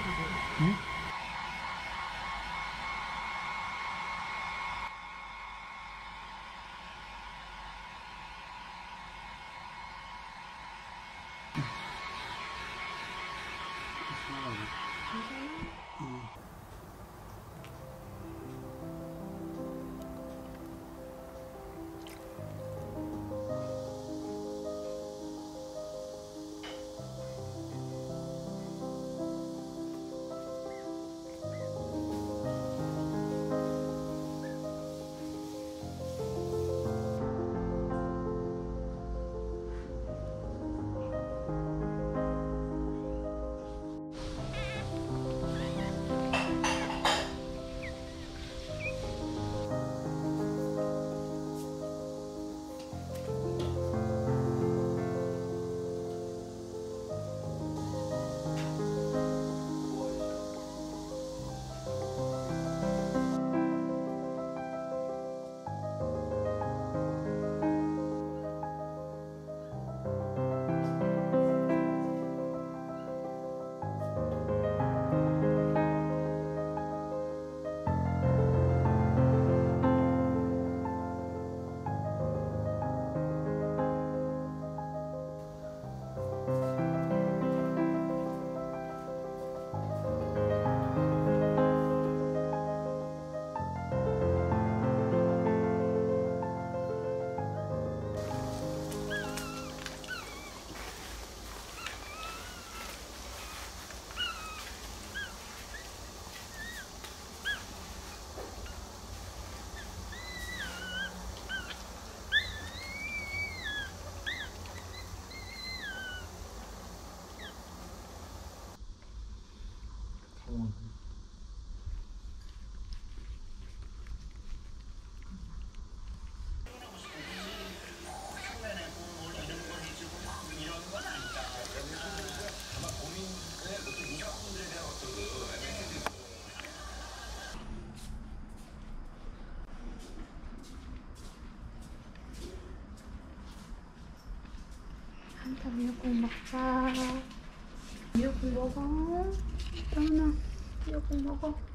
비교해보고 응? corpo.